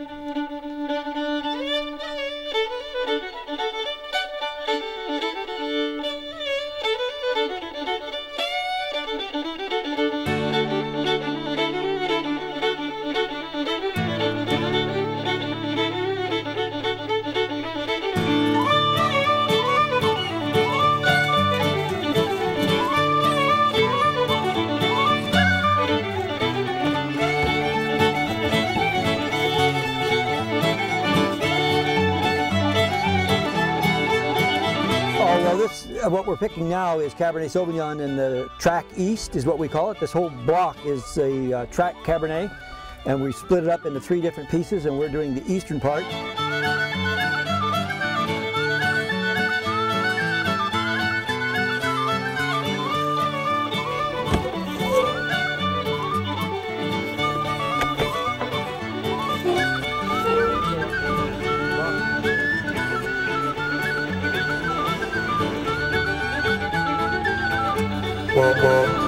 Oh, well, this, uh, what we're picking now is Cabernet Sauvignon and the track east is what we call it. This whole block is a uh, track Cabernet and we split it up into three different pieces and we're doing the eastern part. Oh wah.